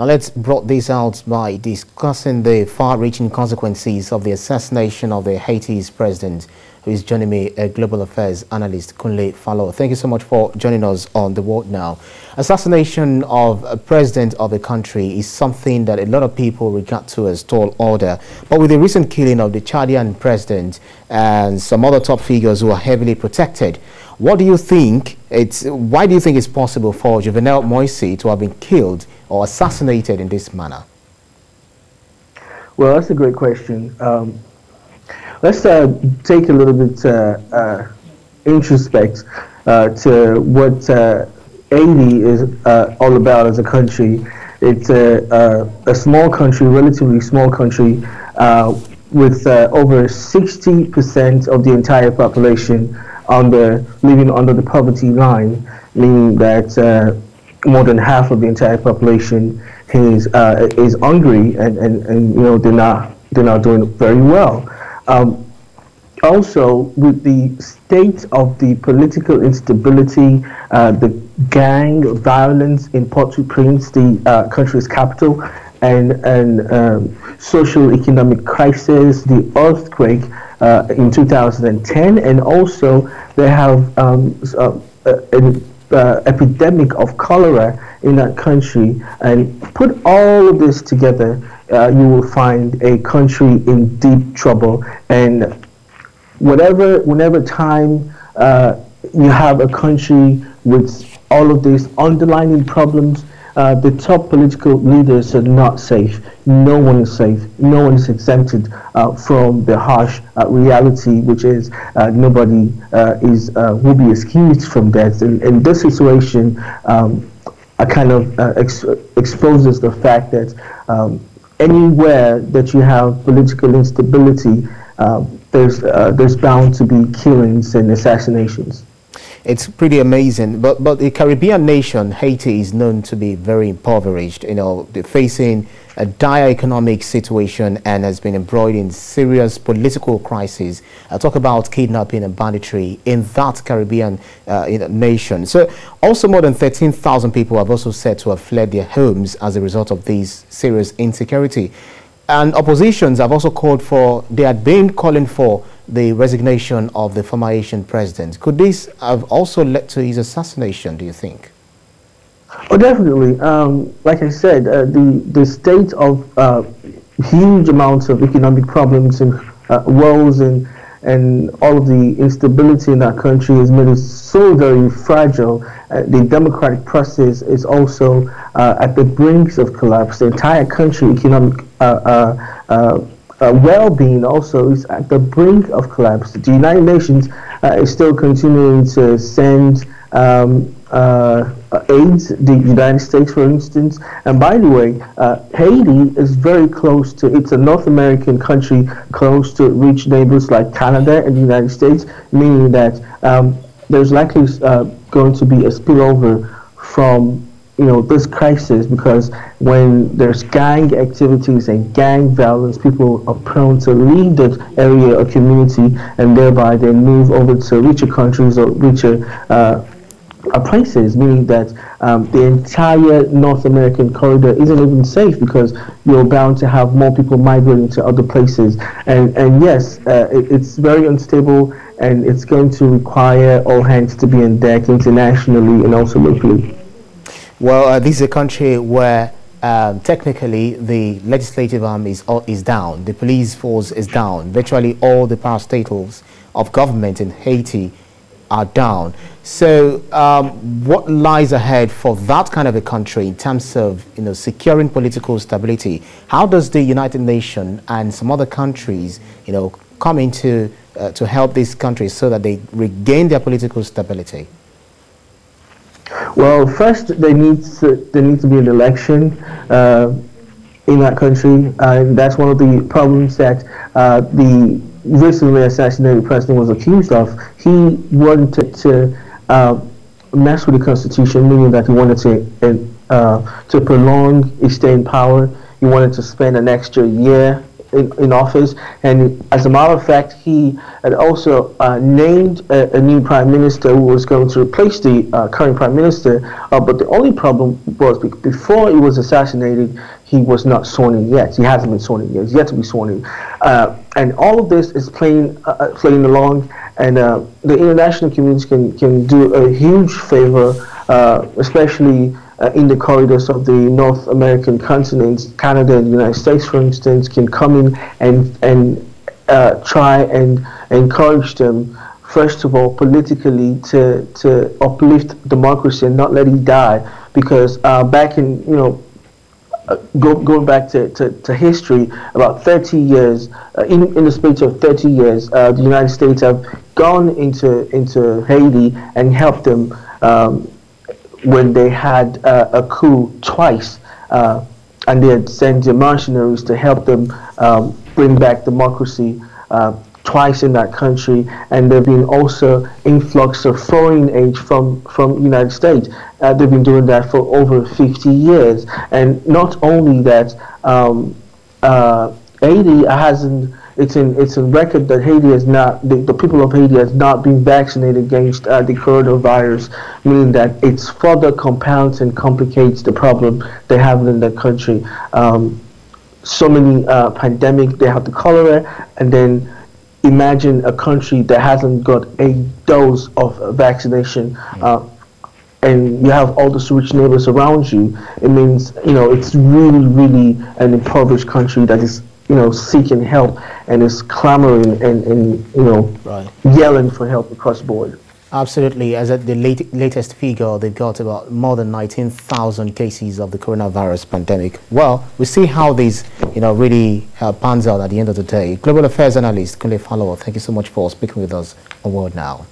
Now let's brought this out by discussing the far-reaching consequences of the assassination of the Haiti's president, who is joining me, a global affairs analyst, Kunle Falowo. Thank you so much for joining us on The World Now. Assassination of a president of a country is something that a lot of people regard to as tall order. But with the recent killing of the Chadian president and some other top figures who are heavily protected, what do you think, it's, why do you think it's possible for Jovenel Moise to have been killed or assassinated in this manner? Well, that's a great question. Um, let's uh, take a little bit uh, uh, introspect uh, to what uh, Haiti is uh, all about as a country. It's a, a, small country, relatively small country, with over 60% of the entire population under living under the poverty line, meaning that uh, more than half of the entire population is uh, is hungry and, and, and you know they're not they're not doing very well. Um, also, with the state of the political instability, uh, the gang violence in Port-au-Prince, the uh, country's capital, and and um, social economic crisis, the earthquake uh, in 2010, and also they have um, uh, an uh, epidemic of cholera in that country. And put all of this together, uh, you will find a country in deep trouble. And whatever, whenever time uh, you have a country with all of these underlying problems, uh, the top political leaders are not safe. No one is safe. No one is exempted uh, from the harsh uh, reality, which is uh, nobody uh, is uh, will be excused from death. And in this situation, um, I kind of ex exposes the fact that um, anywhere that you have political instability, there's there's bound to be killings and assassinations. It's pretty amazing. But but the Caribbean nation, Haiti, is known to be very impoverished. You know, they're facing a dire economic situation and has been embroiled in serious political crisis. I talk about kidnapping and banditry in that Caribbean uh, nation. So also more than 13,000 people have also said to have fled their homes as a result of this serious insecurity. And oppositions have also called for, they had been calling for the resignation of the former Haitian president. Could this have also led to his assassination, do you think? Oh, definitely. Um, like I said, uh, the, the state of uh, huge amounts of economic problems and uh, woes and, and all of the instability in that country has made it so very fragile. Uh, the democratic process is also uh, at the brink of collapse. The entire country economic uh, well-being also is at the brink of collapse. The United Nations uh, is still continuing to send um, uh, aid, the United States, for instance. And by the way, uh, Haiti is very close to, it's a North American country close to rich neighbors like Canada and the United States, meaning that um, there's likely uh, going to be a spillover from you know this crisis because when there's gang activities and gang violence, people are prone to leave the area or community and thereby they move over to richer countries or richer uh, uh, places, meaning that um, the entire North American corridor isn't even safe because you're bound to have more people migrating to other places. And and yes, uh, it, it's very unstable, and it's going to require all hands to be on deck internationally and also locally. Well, uh, this is a country where um, technically the legislative arm is, uh, is down, the police force is down, virtually all the parastatals of government in Haiti are down. So um, what lies ahead for that kind of a country in terms of you know, securing political stability? How does the United Nations and some other countries you know, come into uh, to help these countries so that they regain their political stability? Well, first they need to, there needs to be an election uh, in that country, and that's one of the problems that uh, the recently assassinated president was accused of. He wanted to uh, mess with the constitution, meaning that he wanted to uh, to prolong his stay in power. He wanted to spend an extra year in, in office. And as a matter of fact, he had also uh, named a, a, new prime minister who was going to replace the uh, current prime minister. Uh, but the only problem was before he was assassinated, he was not sworn in yet. He hasn't been sworn in yet. He's yet to be sworn in. Uh, and all of this is playing, uh, playing along. And the international community can, can do a huge favor, especially uh, in the corridors of the North American continent, Canada and the United States, for instance, can come in and and uh, try and encourage them, first of all, politically to to uplift democracy and not let it die. Because uh, back in you know. Uh, go, going back to, to, to, history, about 30 years, uh, in, in the space of 30 years, uh, the United States have gone into into Haiti and helped them um, when they had uh, a coup twice, uh, and they had sent the mercenaries to help them um, bring back democracy uh, twice in that country, and there have been also influx of foreign aid from from United States. Uh, they've been doing that for over 50 years, and not only that, um, uh, Haiti hasn't it's in it's in record that Haiti has not the, the people of Haiti has not been vaccinated against uh, the coronavirus, meaning that it further compounds and complicates the problem they have in the country. Um, so many uh, pandemic, they have the cholera, and then imagine a country that hasn't got a dose of vaccination. Uh, and you have all those rich neighbors around you, it means, you know, it's really, really an impoverished country that is you know, seeking help and is clamoring and, and you know, right. yelling for help across the board. Absolutely. As at the late, latest figure, they've got about more than 19,000 cases of the coronavirus pandemic. Well, we see how this, you know, really uh, pans out at the end of the day. Global Affairs Analyst Kunle Falowo, thank you so much for speaking with us on World Now.